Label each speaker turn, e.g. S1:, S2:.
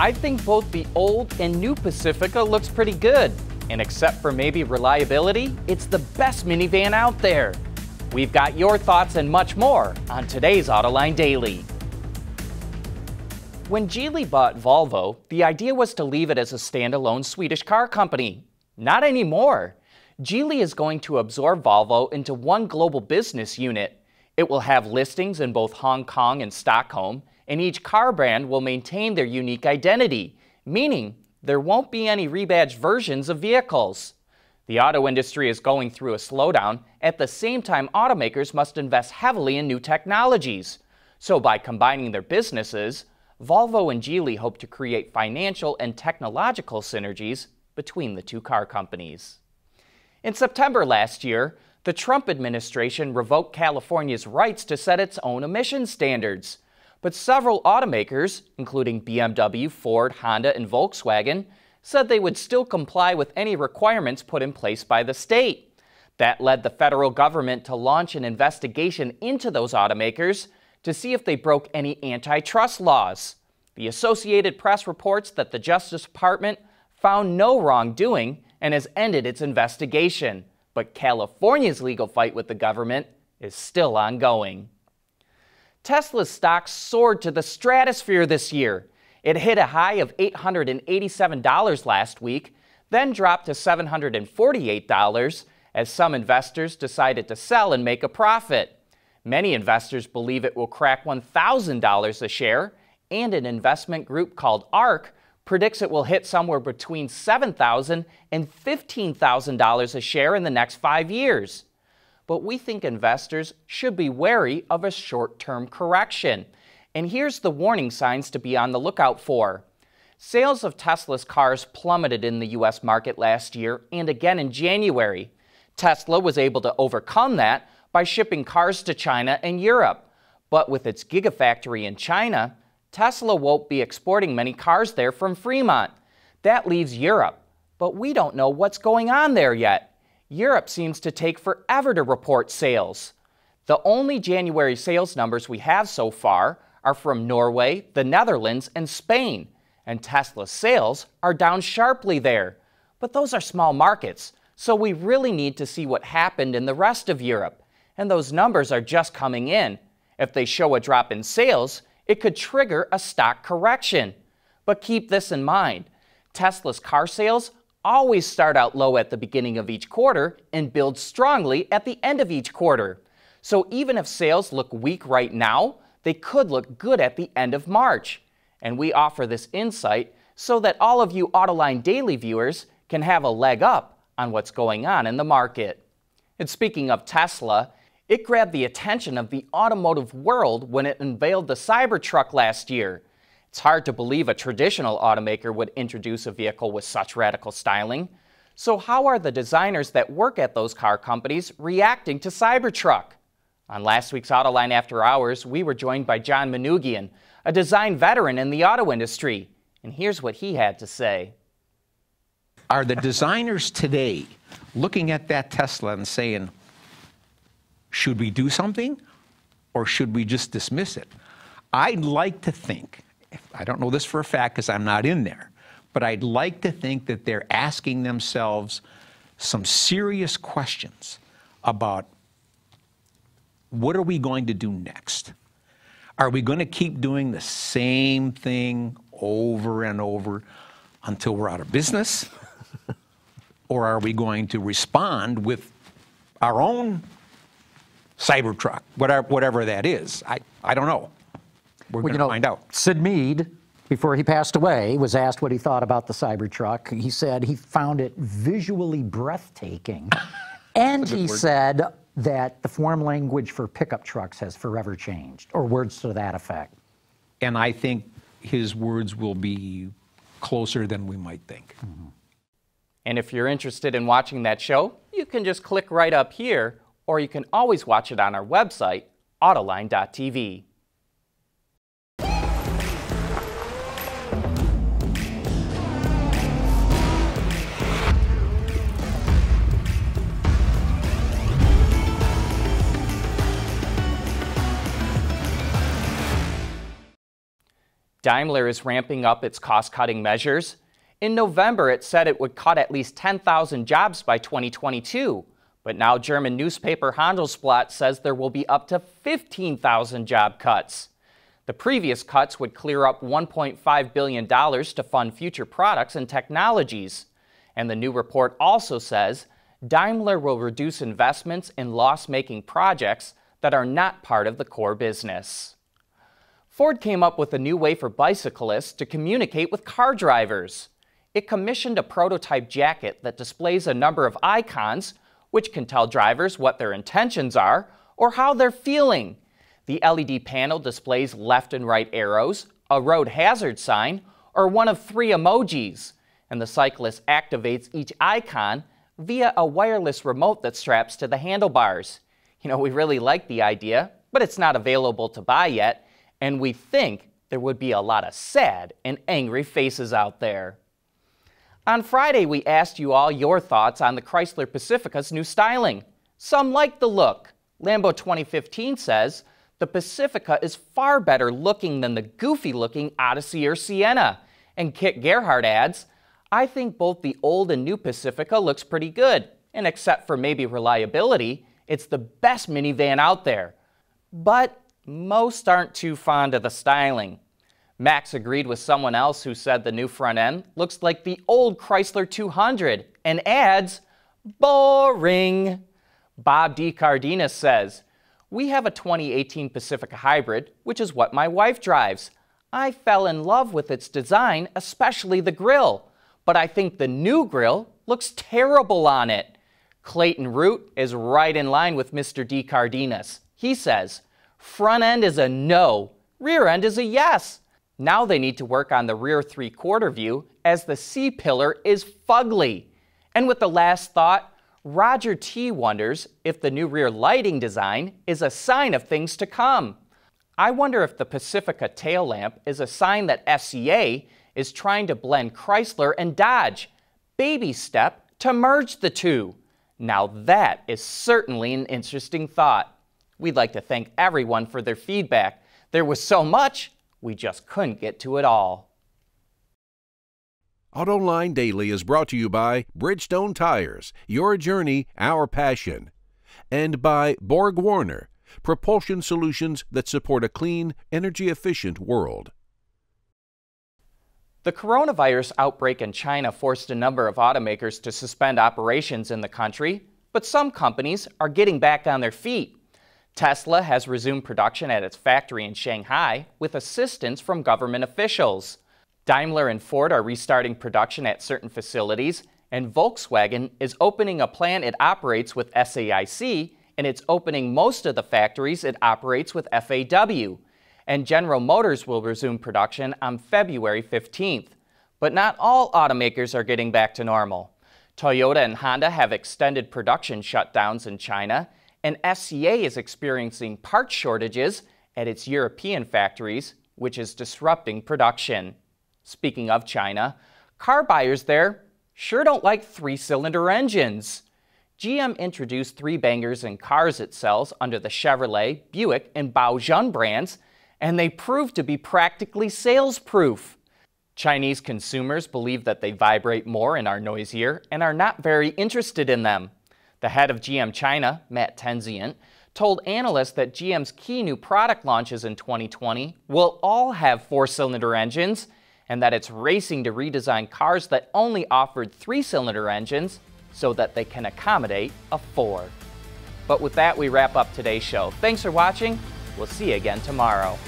S1: I think both the old and new Pacifica looks pretty good. And except for maybe reliability, it's the best minivan out there. We've got your thoughts and much more on today's Autoline Daily. When Geely bought Volvo, the idea was to leave it as a standalone Swedish car company. Not anymore. Geely is going to absorb Volvo into one global business unit. It will have listings in both Hong Kong and Stockholm, and each car brand will maintain their unique identity, meaning there won't be any rebadged versions of vehicles. The auto industry is going through a slowdown. At the same time, automakers must invest heavily in new technologies. So by combining their businesses, Volvo and Geely hope to create financial and technological synergies between the two car companies. In September last year, the Trump administration revoked California's rights to set its own emission standards. But several automakers, including BMW, Ford, Honda, and Volkswagen, said they would still comply with any requirements put in place by the state. That led the federal government to launch an investigation into those automakers to see if they broke any antitrust laws. The Associated Press reports that the Justice Department found no wrongdoing and has ended its investigation. But California's legal fight with the government is still ongoing. Tesla's stock soared to the stratosphere this year. It hit a high of $887 last week, then dropped to $748 as some investors decided to sell and make a profit. Many investors believe it will crack $1,000 a share, and an investment group called ARK predicts it will hit somewhere between $7,000 and $15,000 a share in the next five years. But we think investors should be wary of a short term correction. And here's the warning signs to be on the lookout for. Sales of Tesla's cars plummeted in the U.S. market last year and again in January. Tesla was able to overcome that by shipping cars to China and Europe. But with its Gigafactory in China, Tesla won't be exporting many cars there from Fremont. That leaves Europe. But we don't know what's going on there yet. Europe seems to take forever to report sales. The only January sales numbers we have so far are from Norway, the Netherlands, and Spain, and Tesla's sales are down sharply there. But those are small markets, so we really need to see what happened in the rest of Europe and those numbers are just coming in. If they show a drop in sales, it could trigger a stock correction. But keep this in mind Tesla's car sales always start out low at the beginning of each quarter and build strongly at the end of each quarter. So even if sales look weak right now, they could look good at the end of March. And we offer this insight so that all of you Autoline Daily viewers can have a leg up on what's going on in the market. And speaking of Tesla, it grabbed the attention of the automotive world when it unveiled the Cybertruck last year. It's hard to believe a traditional automaker would introduce a vehicle with such radical styling. So, how are the designers that work at those car companies reacting to Cybertruck? On last week's Autoline After Hours, we were joined by John Manoogian, a design veteran in the auto industry. And here's what he had to say.
S2: Are the designers today looking at that Tesla and saying, should we do something or should we just dismiss it? I'd like to think, I don't know this for a fact because I'm not in there, but I'd like to think that they're asking themselves some serious questions about what are we going to do next? Are we going to keep doing the same thing over and over until we're out of business? or are we going to respond with our own Cybertruck, whatever, whatever that is. I, I don't know. We're well, going to find out.
S3: Syd Mead, before he passed away, was asked what he thought about the Cybertruck. He said he found it visually breathtaking. and he word. said that the form language for pickup trucks has forever changed, or words to that effect.
S2: And I think his words will be closer than we might think. Mm-hmm.
S1: And if you're interested in watching that show, you can just click right up here or you can always watch it on our website, Autoline.tv. Daimler is ramping up its cost cutting measures. In November, it said it would cut at least 10,000 jobs by 2022. But now German newspaper Handelsblatt says there will be up to 15,000 job cuts. The previous cuts would clear up $1.5 billion to fund future products and technologies. And the new report also says Daimler will reduce investments in loss making projects that are not part of the core business. Ford came up with a new way for bicyclists to communicate with car drivers it commissioned a prototype jacket that displays a number of icons, which can tell drivers what their intentions are or how they're feeling. The LED panel displays left and right arrows, a road hazard sign, or one of three emojis, and the cyclist activates each icon via a wireless remote that straps to the handlebars. You know, we really like the idea, but it's not available to buy yet, and we think there would be a lot of sad and angry faces out there. On Friday, we asked you all your thoughts on the Chrysler Pacifica's new styling. Some like the look. Lambo 2015 says, the Pacifica is far better looking than the goofy looking Odyssey or Sienna. And Kit Gerhardt adds, I think both the old and new Pacifica looks pretty good, and except for maybe reliability, it's the best minivan out there. But most aren't too fond of the styling. Max agreed with someone else who said the new front end looks like the old Chrysler 200 and adds, boring. Bob D. Says, We have a 2018 Pacifica Hybrid, which is what my wife drives. I fell in love with its design, especially the grille, but I think the new grille looks terrible on it. Clayton Root is right in line with Mr. D. He says, Front end is a no, rear end is a yes. Now they need to work on the rear three-quarter view as the C-pillar is fugly. And with the last thought, Roger T wonders if the new rear lighting design is a sign of things to come. I wonder if the Pacifica tail lamp is a sign that FCA is trying to blend Chrysler and Dodge. Baby step to merge the two. Now that is certainly an interesting thought. We'd like to thank everyone for their feedback. There was so much, we just couldn't get to it all.
S4: Autoline Daily is brought to you by Bridgestone Tires, your journey, our passion, and by BorgWarner, propulsion solutions that support a clean, energy efficient world.
S1: The coronavirus outbreak in China forced a number of automakers to suspend operations in the country, but some companies are getting back on their feet. Tesla has resumed production at its factory in Shanghai with assistance from government officials. Daimler and Ford are restarting production at certain facilities, and Volkswagen is opening a plant it operates with SAIC, and it's opening most of the factories it operates with FAW. And General Motors will resume production on February 15th. But not all automakers are getting back to normal. Toyota and Honda have extended production shutdowns in China, and FCA is experiencing part shortages at its European factories, which is disrupting production. Speaking of China, car buyers there sure don't like three cylinder engines. GM introduced three bangers in cars it sells under the Chevrolet, Buick, and Baojun brands, and they proved to be practically sales proof. Chinese consumers believe that they vibrate more and are noisier and are not very interested in them. The head of GM China, Matt Tenzient, told analysts that GM's key new product launches in 2020 will all have four-cylinder engines and that it's racing to redesign cars that only offered three-cylinder engines so that they can accommodate a four. But with that, we wrap up today's show. Thanks for watching. We'll see you again tomorrow.